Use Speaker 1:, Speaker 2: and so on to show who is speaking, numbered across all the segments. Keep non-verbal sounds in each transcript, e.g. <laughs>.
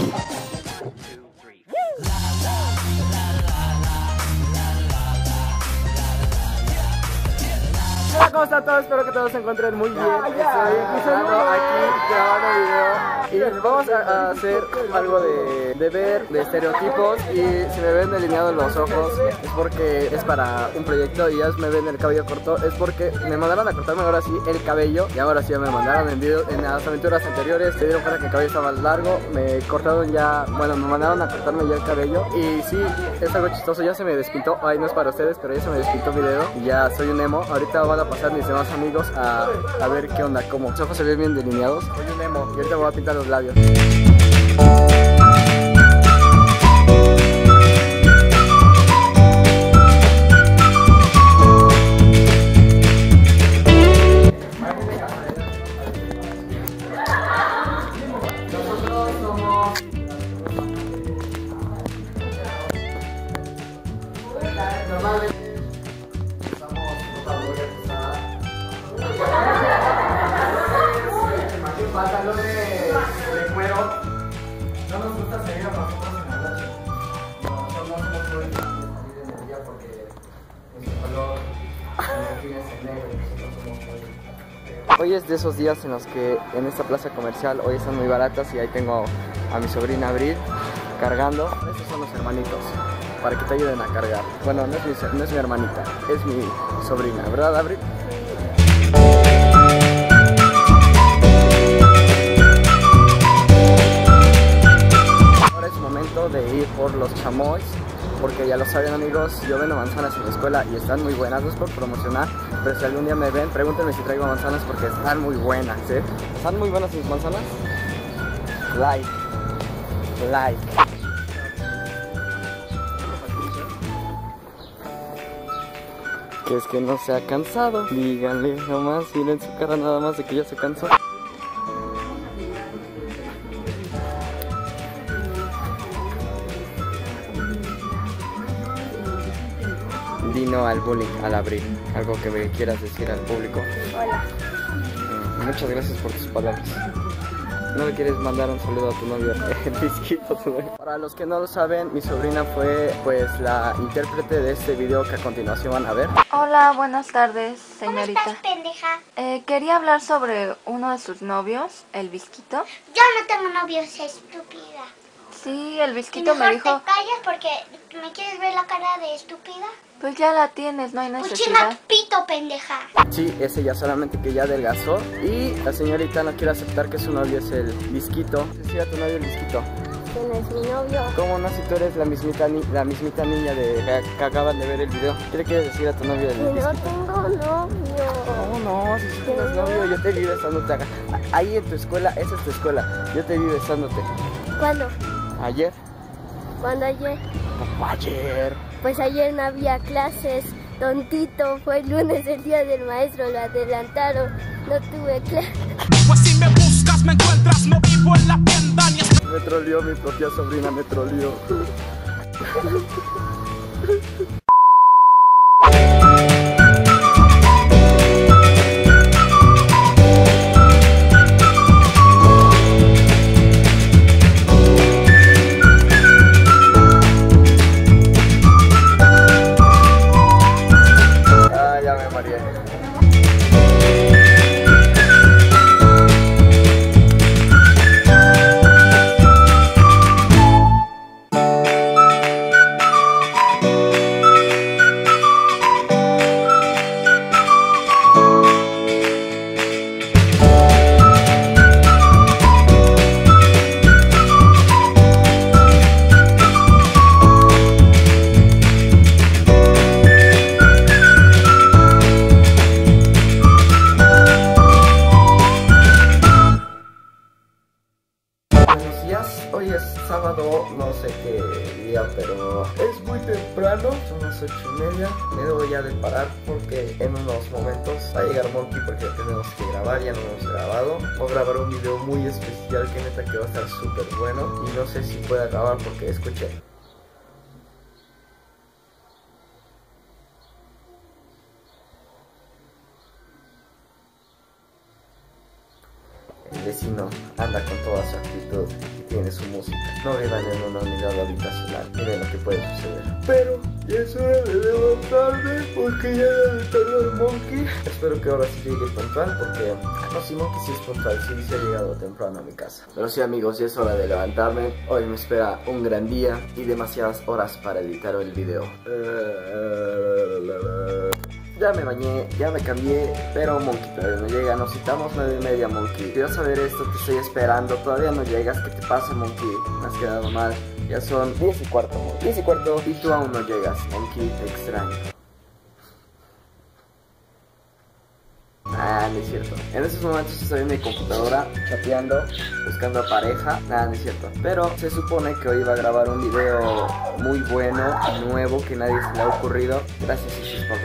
Speaker 1: Thank you. Hola, ¿cómo están todos? Espero que todos se encuentren muy bien. Estoy empezando aquí grabando video. Y vamos a, hacer algo de, de ver, de estereotipos. Y si me ven delineados los ojos es porque es para un proyecto. Y ya me ven el cabello corto es porque me mandaron a cortarme ahora sí el cabello. Y ahora sí ya me mandaron en, video, en las aventuras anteriores. Se dieron cuenta que el cabello estaba largo, me cortaron ya, bueno, me mandaron a cortarme ya el cabello. Y sí, es algo chistoso, ya se me despintó, ay no es para ustedes, pero ya se me despintó mi dedo. Y ya soy un emo, ahorita van a pasar mis demás amigos a, a ver qué onda, cómo. Los ojos se ven bien delineados. Soy un emo y ahorita me voy a pintar los labios. Es de esos días en los que en esta plaza comercial hoy están muy baratas y ahí tengo a mi sobrina Abril cargando. Esos son los hermanitos para que te ayuden a cargar. Bueno, no es mi, es mi hermanita, es mi sobrina, ¿verdad Abril? Ahora es momento de ir por los chamois, porque ya lo saben amigos, yo vendo manzanas en la escuela y están muy buenas, no es por promocionar, pero si algún día me ven, pregúntenme si traigo manzanas porque están muy buenas, ¿eh? ¿Están muy buenas mis manzanas? Like, like. Que es que no se ha cansado, díganle nomás, miren su cara nada más de que ya se cansó. Dino al bullying al abrir. Algo que me quieras decir al público.
Speaker 2: Hola.
Speaker 1: Mm, Muchas gracias por tus palabras. ¿No le quieres mandar un saludo a tu novio? <laughs> Para los que no lo saben, mi sobrina fue pues la intérprete de este video que a continuación van a ver.
Speaker 3: Hola, buenas tardes,
Speaker 2: ¿Cómo
Speaker 3: señorita.
Speaker 2: estás, pendeja?
Speaker 3: Eh, quería hablar sobre uno de sus novios, el Visquito.
Speaker 2: Yo no tengo novios, estúpida.
Speaker 3: Sí, el
Speaker 2: mejor
Speaker 3: me dijo,
Speaker 2: te callas porque me quieres ver la cara de estúpida.
Speaker 3: Pues ya la tienes, no hay
Speaker 2: Pues
Speaker 3: necesidad.
Speaker 2: chinga pito, pendeja.
Speaker 1: Sí, ese ya solamente que ya adelgazó. Y la señorita no quiere aceptar que su novio es el disquito. Sí, a tu novio el disquito.
Speaker 2: Que no es mi novio.
Speaker 1: ¿Cómo no si tú eres la mismita, ni- la mismita niña de que, que acaban de ver el video? ¿Qué le quieres decir a tu novio del disquito?
Speaker 2: tengo novio.
Speaker 1: No, no, si sí tienes novio, yo te vi besándote acá. Ahí en tu escuela, esa es tu escuela. Yo te vi besándote.
Speaker 2: ¿Cuándo?
Speaker 1: ¿Ayer?
Speaker 2: ¿Cuándo ayer?
Speaker 1: No, ayer.
Speaker 2: Pues ayer no había clases. Tontito, fue el lunes el día del maestro, lo adelantaron. No tuve clases.
Speaker 4: Pues si me buscas me encuentras, no vivo en la tienda ni
Speaker 1: Me troleó mi propia sobrina, me troleó. Va a llegar Monkey porque tenemos que grabar, ya no hemos grabado. Voy a grabar un video muy especial que neta que va a estar súper bueno y no sé si pueda grabar porque escuché. Vecino anda con toda su actitud y tiene su música. No vivan en una unidad habitacional. Miren lo que puede suceder. Pero ya es hora de levantarme porque ya debe tardar el Monkey. Espero que ahora sí llegue puntual porque no, si Monkey sí es puntual, sí, sí ha llegado temprano a mi casa. Pero sí amigos, ya es hora de levantarme. Hoy me espera un gran día y demasiadas horas para editar el video. Ya me bañé, ya me cambié, pero Monkey todavía no llega, nos citamos 9 y media Monkey. Quiero saber esto, te estoy esperando, todavía no llegas, ¿qué te pasa Monkey? Me has quedado mal. Ya son 10 y cuarto, Monkey. 10 y cuarto y tú aún no llegas, Monkey, te extraño. Ah, no es cierto. En estos momentos estoy en mi computadora chateando, buscando a pareja. Nada, no es cierto. Pero se supone que hoy iba a grabar un video muy bueno, nuevo, que nadie se le ha ocurrido. Gracias, Isis, por.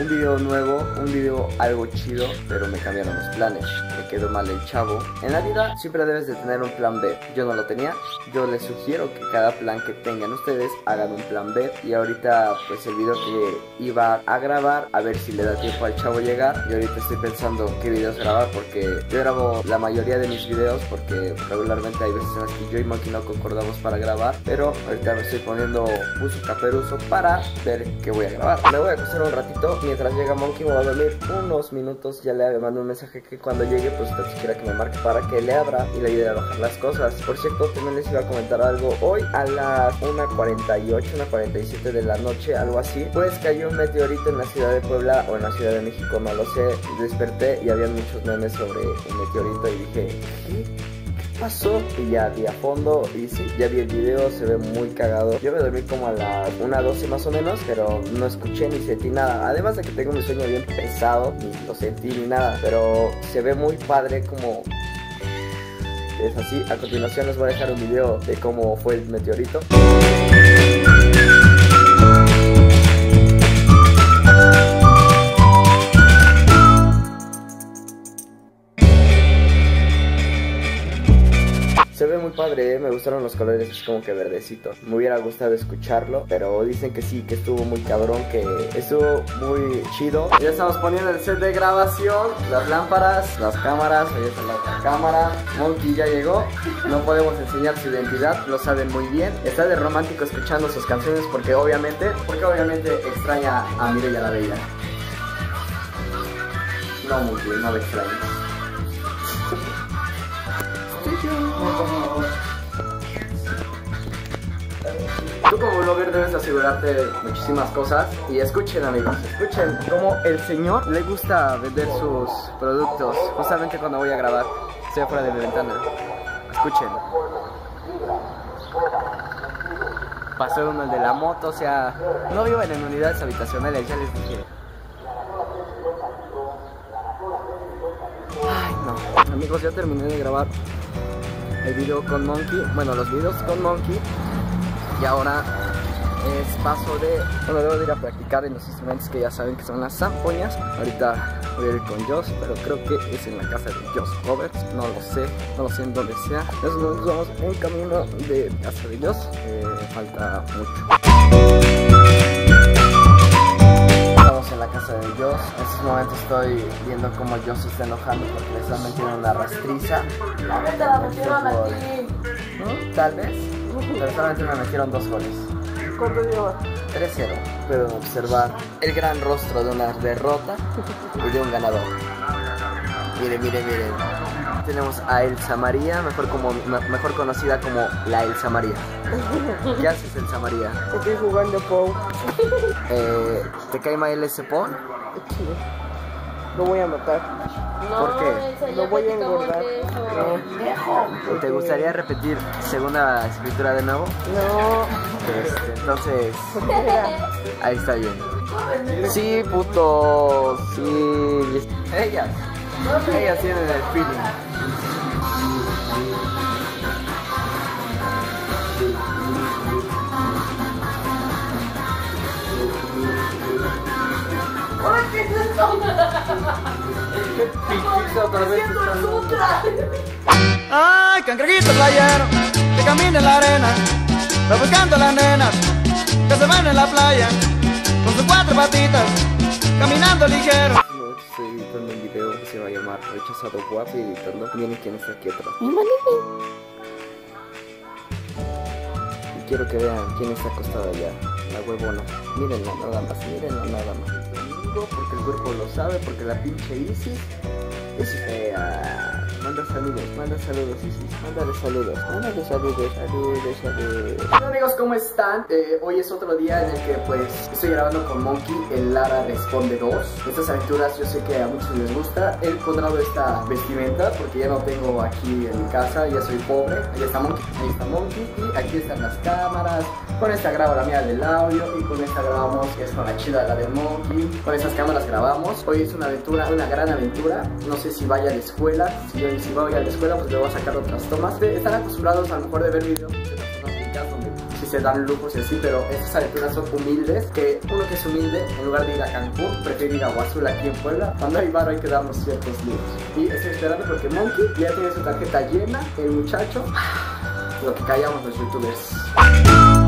Speaker 1: Un video nuevo, un video algo chido, pero me cambiaron los planes. Me quedó mal el chavo. En la vida siempre debes de tener un plan B. Yo no lo tenía. Yo les sugiero que cada plan que tengan ustedes hagan un plan B. Y ahorita, pues el video que iba a grabar, a ver si le da tiempo al chavo llegar. Y ahorita estoy pensando qué videos grabar porque yo grabo la mayoría de mis videos porque regularmente hay veces en las que yo y Monkey no concordamos para grabar, pero ahorita me estoy poniendo uso caperuso para ver qué voy a grabar. Me voy a acostar un ratito mientras llega Monkey, voy a dormir unos minutos, ya le mando un mensaje que cuando llegue pues usted quiera que me marque para que le abra y le ayude a bajar las cosas. Por cierto, también les iba a comentar algo, hoy a las 1.48, 1.47 de la noche, algo así, pues cayó un meteorito en la ciudad de Puebla o en la ciudad de México, no lo sé, desperté y había muchos memes sobre un meteorito y dije, ¿qué? ¿Qué pasó? Y ya vi a fondo y sí, ya vi el video, se ve muy cagado. Yo me dormí como a las 1.12 más o menos, pero no escuché ni sentí nada. Además de que tengo mi sueño bien pesado, ni lo sentí ni nada, pero se ve muy padre como es así. A continuación les voy a dejar un video de cómo fue el meteorito. Padre, ¿eh? me gustaron los colores, es como que verdecito. Me hubiera gustado escucharlo, pero dicen que sí, que estuvo muy cabrón, que estuvo muy chido. Ya estamos poniendo el set de grabación, las lámparas, las cámaras, ahí está la otra cámara. Monkey ya llegó, no podemos enseñar su identidad, lo saben muy bien. Está de romántico escuchando sus canciones porque obviamente, porque obviamente extraña a Mireya la Bella. No, Monkey, no lo extraño. Como blogger debes asegurarte muchísimas cosas y escuchen amigos, escuchen cómo el señor le gusta vender sus productos justamente cuando voy a grabar, estoy afuera de mi ventana, escuchen. Pasó uno el de la moto, o sea, no viven en unidades habitacionales, ya les dije. Ay no, amigos ya terminé de grabar el video con Monkey, bueno los videos con Monkey y ahora es paso de, bueno debo de ir a practicar en los instrumentos que ya saben que son las zampoñas, ahorita voy a ir con Joss, pero creo que es en la casa de Joss Roberts, no lo sé, no lo sé en dónde sea, estos momentos vamos en camino de casa de Joss, eh, falta mucho. Estamos en la casa de Joss. En estos momentos estoy viendo cómo Joss se está enojando porque le están metiendo una rastriza. ¿Mm? Tal vez. Pero solamente me metieron dos goles.
Speaker 5: ¿Cuánto lleva?
Speaker 1: 3-0. Pueden observar el gran rostro de una derrota y de un ganador. Miren, miren, miren. Tenemos a Elsa María, mejor, como, mejor conocida como la Elsa María. ¿Qué haces, Elsa María?
Speaker 5: Estoy jugando Pou.
Speaker 1: Eh, ¿Te cae mal ese pon?
Speaker 5: Lo voy a matar.
Speaker 1: ¿Por qué?
Speaker 5: Lo voy a engordar.
Speaker 1: ¿Te gustaría repetir segunda escritura de nuevo?
Speaker 5: No.
Speaker 1: Este, entonces, <laughs> ahí está bien. Sí, puto. Sí. Ellas. Ellas tienen el feeling. Otra vez
Speaker 6: Ay, cangrejito playero, que camina en la arena, va buscando a las nenas, que se van en la playa, con sus cuatro patitas, caminando ligero.
Speaker 1: No, estoy editando un video que se va a llamar rechazado guapo y gritando. Miren quién está aquí atrás.
Speaker 2: Mi.
Speaker 1: Y quiero que vean quién está acostada allá. La huevona. Mírenla nada más, mírenla nada más. Porque el cuerpo lo sabe, porque la pinche Isis es fea. Saludos, manda saludos, Isis. Mándale saludos, mándale saludos, saludos, saludos. Hola amigos, ¿cómo están? Eh, hoy es otro día en el que pues estoy grabando con Monkey el Lara Responde 2. Estas aventuras yo sé que a muchos les gusta. He encontrado esta vestimenta porque ya no tengo aquí en mi casa, ya soy pobre. Ahí está Monkey, ahí está Monkey y aquí están las cámaras. Con esta grabo la mía del audio y con esta grabamos es con la chida la del Monkey. Con esas cámaras grabamos. Hoy es una aventura, una gran aventura. No sé si vaya a la escuela. Si, si a la escuela pues le voy a sacar otras tomas. Están acostumbrados a lo mejor de ver videos de donde sí se dan lujos y así, pero estas aventuras son humildes. Que uno que es humilde, en lugar de ir a Cancún, prefiere ir a Huazul aquí en Puebla. Cuando hay bar hay que darnos ciertos lujos. Y estoy esperando porque Monkey ya tiene su tarjeta llena, el muchacho. Lo que callamos los youtubers.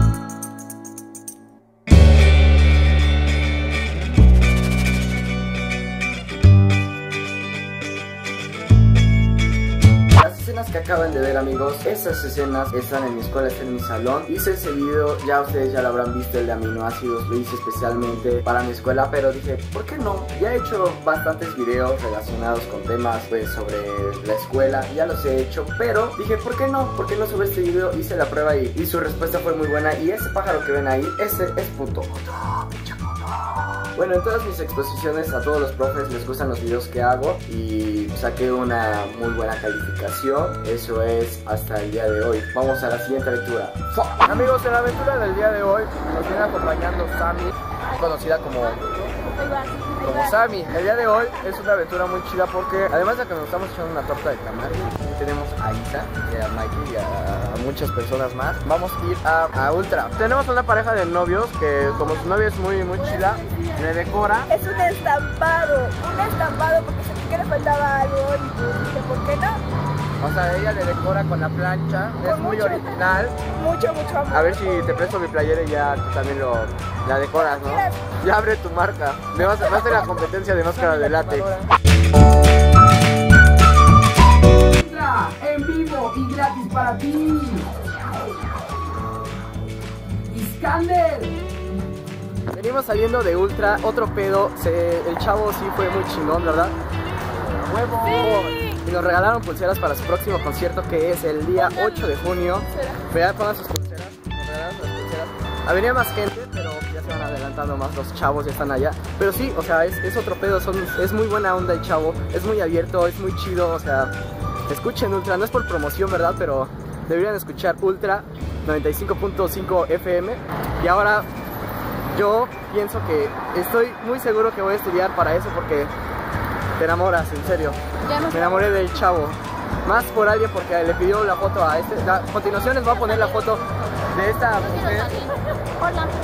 Speaker 1: Que acaban de ver amigos, esas escenas están en mi escuela, están en mi salón. Hice ese video, ya ustedes ya lo habrán visto, el de aminoácidos, lo hice especialmente para mi escuela, pero dije, ¿por qué no? Ya he hecho bastantes videos relacionados con temas pues sobre la escuela, ya los he hecho, pero dije, ¿por qué no? ¿Por qué no sobre este video? Hice la prueba y, y su respuesta fue muy buena y ese pájaro que ven ahí, ese es puto. Bueno, en todas mis exposiciones a todos los profes les gustan los videos que hago y saqué una muy buena calificación. Eso es hasta el día de hoy. Vamos a la siguiente lectura. Amigos, en la aventura del día de hoy nos viene acompañando Sammy, conocida como como Sammy. El día de hoy es una aventura muy chida porque además de que nos estamos echando una torta de aquí tenemos a Isa, a Mikey y a muchas personas más. Vamos a ir a, a Ultra. Tenemos una pareja de novios que como su novia es muy muy chida, le decora.
Speaker 7: Es un estampado, un estampado porque sentí que le faltaba algo y dije, ¿por qué no?
Speaker 1: O sea, ella le decora con la plancha, es muy original. <laughs>
Speaker 7: Mucho, mucho amor.
Speaker 1: A ver si te presto mi playera y ya tú también lo, la decoras, ¿no? Ya abre tu marca. Me vas a, vas a hacer la competencia de máscara de látex.
Speaker 8: en vivo y gratis para ti. Iskander.
Speaker 1: Venimos saliendo de Ultra, otro pedo. se- el chavo sí fue muy chingón, ¿verdad? ¡Huevo! Y nos regalaron pulseras para su próximo concierto que es el día 8 de junio. Vean, pongan sus pulseras. Nos regalaron las pulseras. Ah, venía más gente, pero ya se van adelantando más. Los chavos ya están allá. Pero sí, o sea, es, es otro pedo. Son, es muy buena onda el chavo. Es muy abierto, es muy chido. O sea, escuchen Ultra. No es por promoción, ¿verdad? Pero deberían escuchar Ultra 95.5 FM. Y ahora yo pienso que estoy muy seguro que voy a estudiar para eso porque te enamoras, en serio. Me enamoré del chavo. Más por alguien porque le pidió la foto a este. la- a continuación les voy a poner la foto de esta mujer.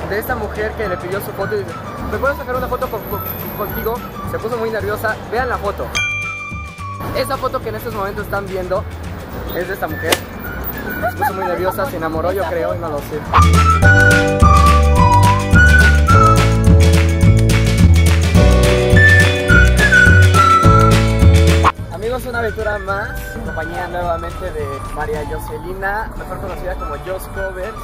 Speaker 1: De esta mujer que le pidió su foto y dice, ¿me puedo sacar una foto con- con- contigo? Se puso muy nerviosa. Vean la foto. Esa foto que en estos momentos están viendo es de esta mujer. Se puso muy nerviosa, se enamoró yo creo y no lo sé. Amigos, una aventura más, compañía nuevamente de María Jocelina, mejor conocida como Jos Covers.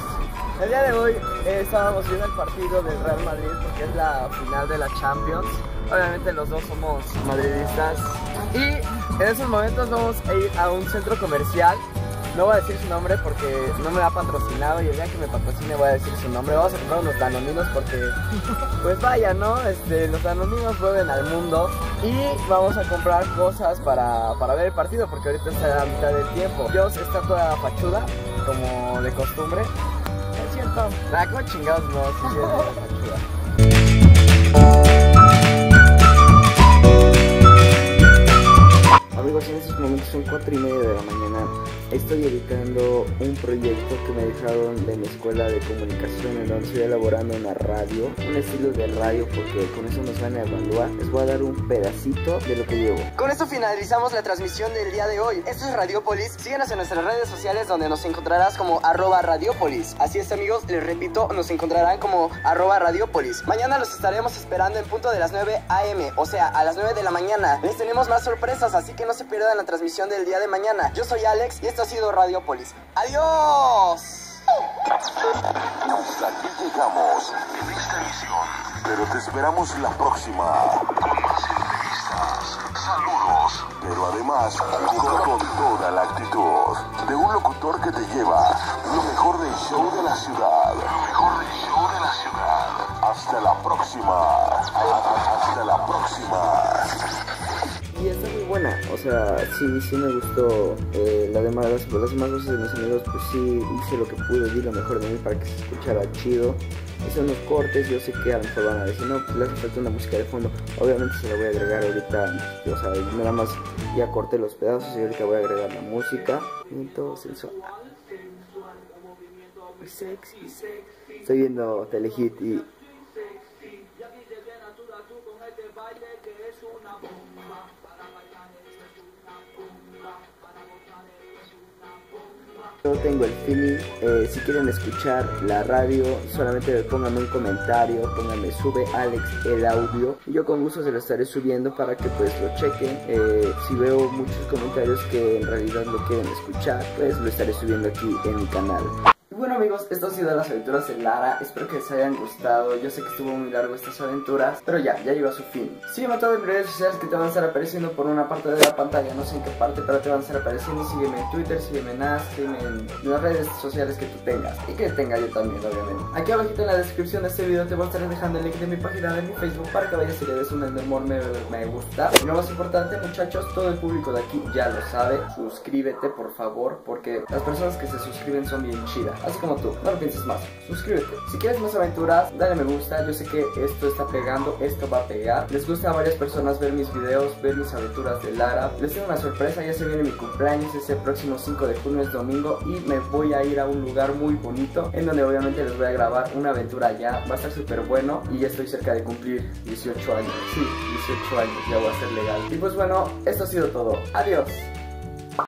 Speaker 1: El día de hoy eh, estábamos viendo el partido del Real Madrid porque es la final de la Champions. Obviamente los dos somos madridistas. Y en esos momentos vamos a ir a un centro comercial. No voy a decir su nombre porque no me ha patrocinado y el día que me patrocine voy a decir su nombre. Vamos a comprar unos danoninos porque, <laughs> pues vaya, ¿no? Este, los danoninos vuelven al mundo y vamos a comprar cosas para, para ver el partido porque ahorita está a la mitad del tiempo. Dios está toda fachuda, como de costumbre. Es cierto. Nada, como chingados no, sí, <laughs> fachuda. Amigos, en estos momentos son 4 y media de la mañana. Estoy editando un proyecto que me dejaron de mi escuela de comunicación en donde estoy elaborando una radio, un estilo de radio porque con eso nos van a evaluar. Les voy a dar un pedacito de lo que llevo.
Speaker 9: Con esto finalizamos la transmisión del día de hoy. Esto es Radiopolis. Síguenos en nuestras redes sociales donde nos encontrarás como arroba Radiopolis. Así es amigos, les repito, nos encontrarán como arroba Radiopolis. Mañana los estaremos esperando en punto de las 9 a.m., o sea, a las 9 de la mañana. Les tenemos más sorpresas, así que no se pierdan la transmisión del día de mañana. Yo soy Alex y esto ha sido Radiopolis. ¡Adiós!
Speaker 10: Hasta aquí llegamos en esta emisión, pero te esperamos la próxima con más entrevistas, saludos, pero además con, toda la actitud de un locutor que te lleva lo mejor del show de la ciudad, lo mejor del show de la ciudad. Hasta la próxima, hasta la próxima.
Speaker 1: Y está muy buena, o sea, sí, sí me gustó eh, la demás, las, las demás voces de mis amigos, pues sí hice lo que pude, di lo mejor de mí para que se escuchara chido. Hice unos cortes, yo sé que a lo mejor van a decir, no, pues le hace falta una música de fondo. Obviamente se la voy a agregar ahorita, o sea, nada más ya corté los pedazos y ahorita voy a agregar la música. Y todo sensual. Sexy. Estoy viendo Telehit y Yo tengo el feeling, eh, si quieren escuchar la radio, solamente pónganme un comentario, pónganme sube Alex el audio y yo con gusto se lo estaré subiendo para que pues lo chequen. Eh, si veo muchos comentarios que en realidad lo quieren escuchar, pues lo estaré subiendo aquí en mi canal. Amigos, esto ha sido las aventuras de Lara, espero que les hayan gustado, yo sé que estuvo muy largo estas aventuras, pero ya, ya llegó a su fin. Sígueme a todas mis redes sociales que te van a estar apareciendo por una parte de la pantalla, no sé en qué parte, pero te van a estar apareciendo, sígueme en Twitter, sígueme en As, sígueme en las redes sociales que tú tengas, y que tenga yo también, obviamente. Aquí abajo en la descripción de este video te voy a estar dejando el link de mi página de mi Facebook para que vayas y le des un enorme me gusta. Y lo más importante muchachos, todo el público de aquí ya lo sabe, suscríbete por favor, porque las personas que se suscriben son bien chidas. Así como no lo pienses más, suscríbete. Si quieres más aventuras, dale me gusta. Yo sé que esto está pegando, esto va a pegar. Les gusta a varias personas ver mis videos, ver mis aventuras de Lara. Les tengo una sorpresa, ya se viene mi cumpleaños, ese próximo 5 de junio es domingo y me voy a ir a un lugar muy bonito en donde obviamente les voy a grabar una aventura allá. Va a estar súper bueno y ya estoy cerca de cumplir 18 años. Sí, 18 años, ya voy a ser legal. Y pues bueno, esto ha sido todo. Adiós.